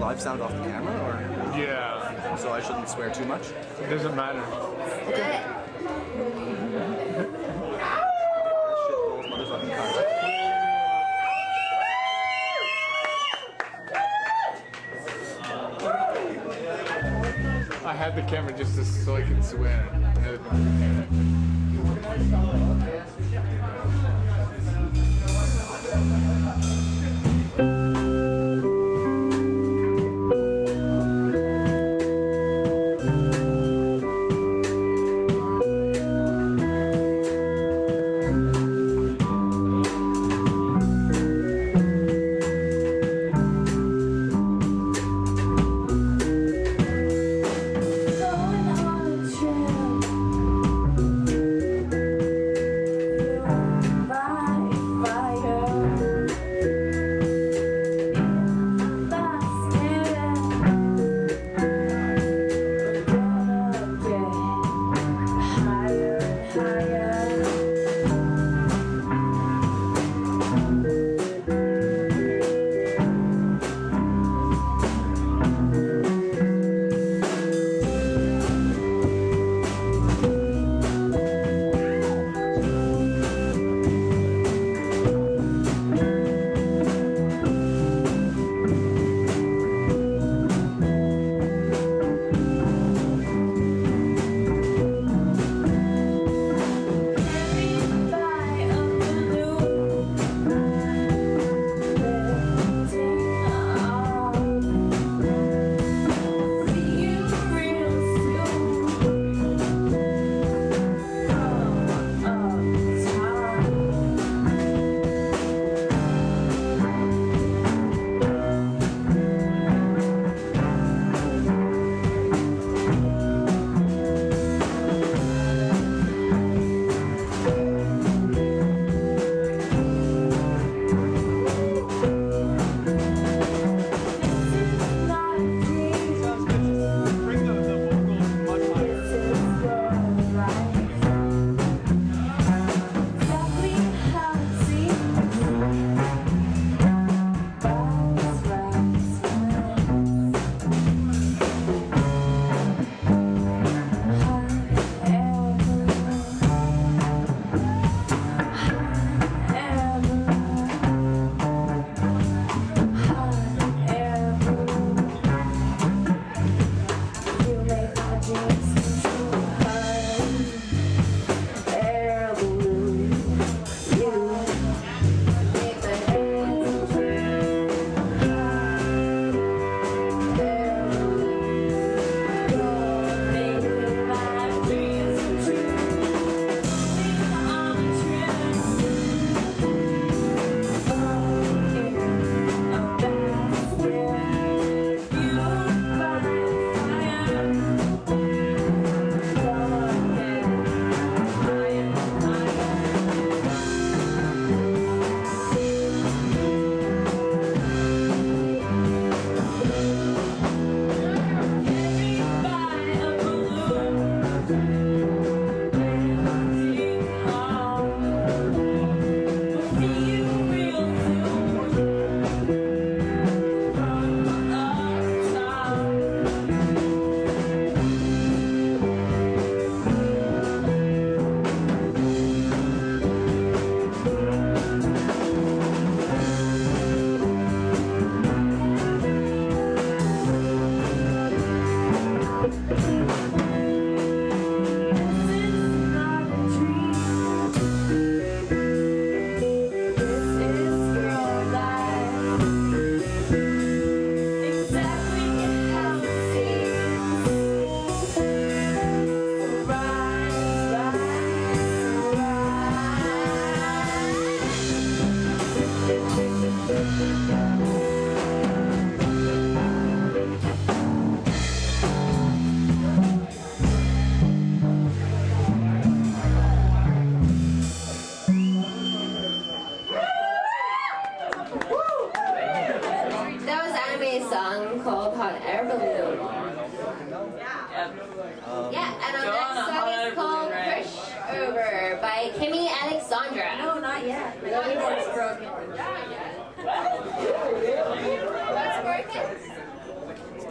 live sound off the camera, or? Yeah. So I shouldn't swear too much. It doesn't matter. Okay. I had the camera just so I could swear.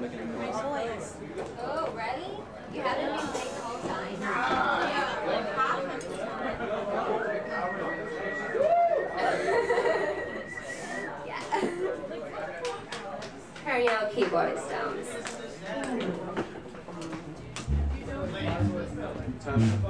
make. Oh, ready? You haven't been late time. Yeah. Like half of the time. yeah. Out keyboard sounds. Time.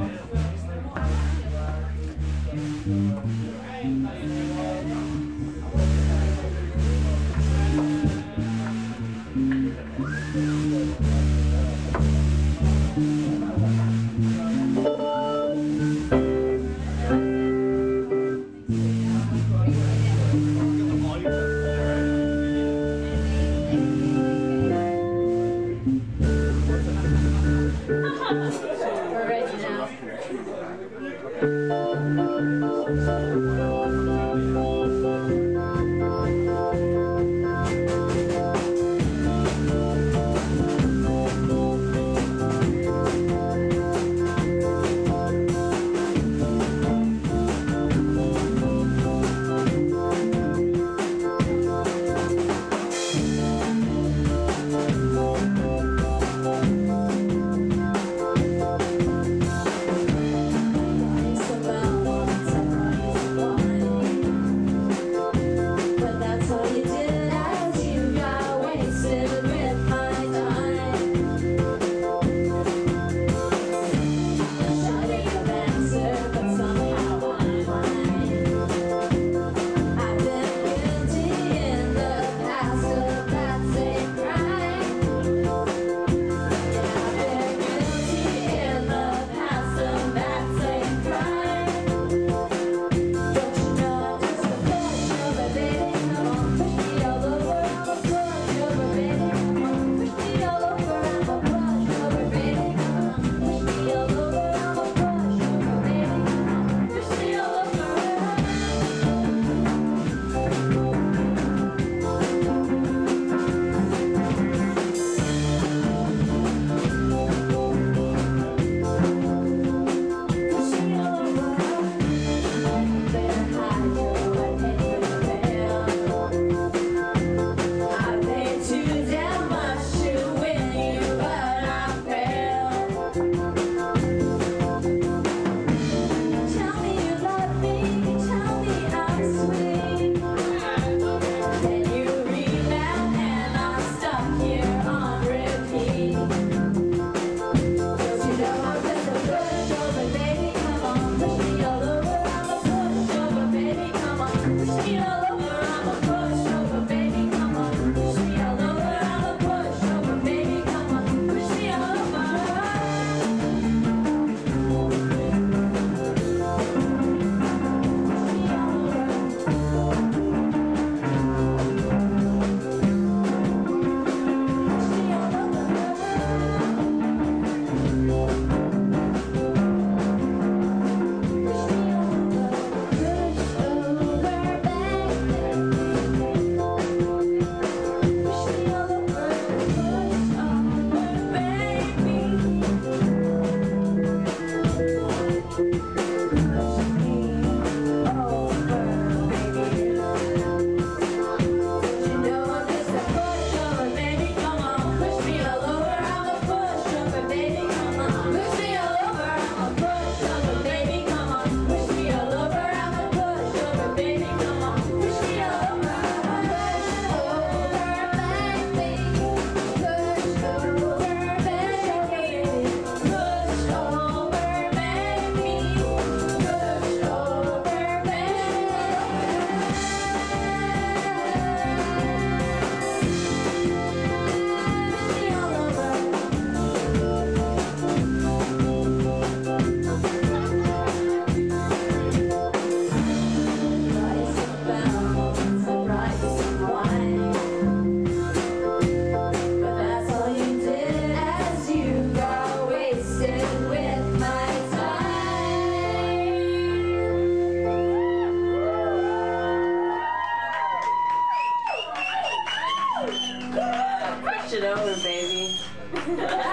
it over, baby. yeah.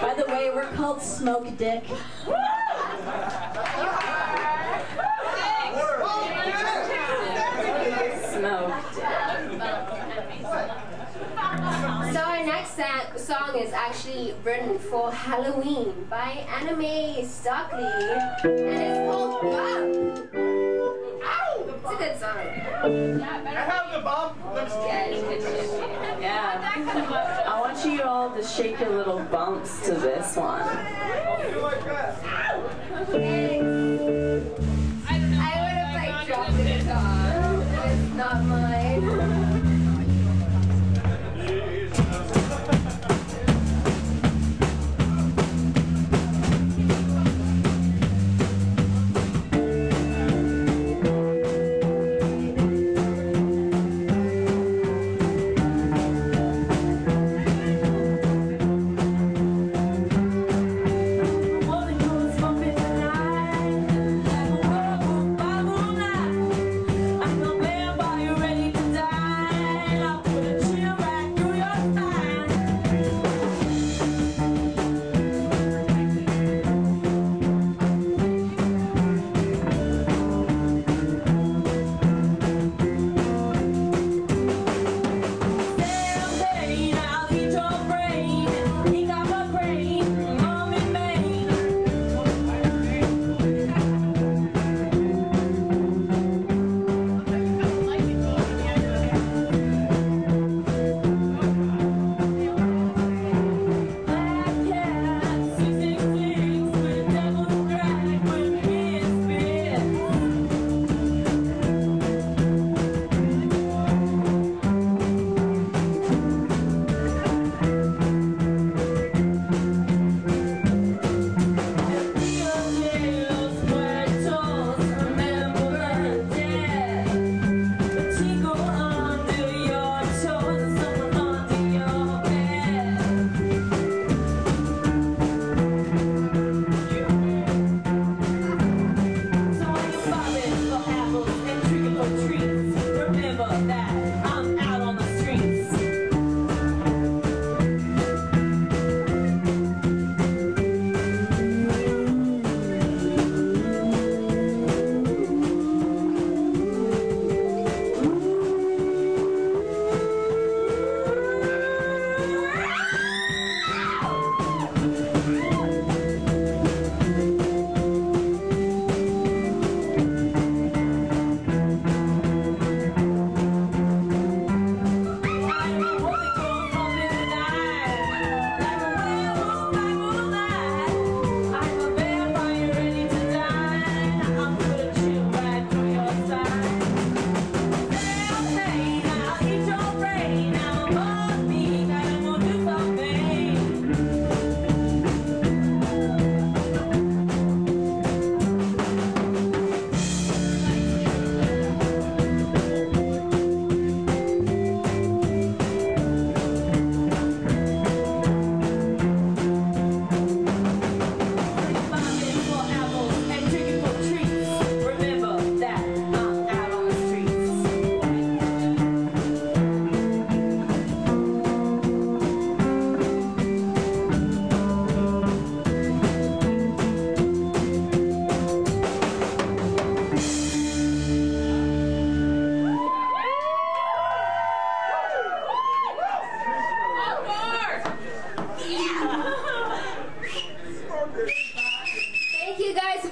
By the way, we're called Smoke Dick. So our next song is actually written for Halloween by Anime Stockley, and it's called Wow. Ow! It's a good song. Yeah, better. Yeah. I want you all to shake your little bumps to this one.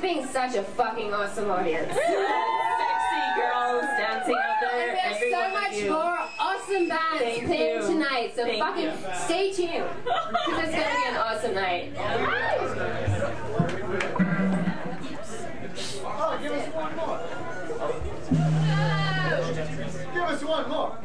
Being such a fucking awesome audience. Sexy girls dancing out there. And there's so much you. more awesome bands Thank playing you. tonight, so Thank fucking you. stay tuned. Because it's gonna be an awesome night. Oh, give us one more. Give us one more.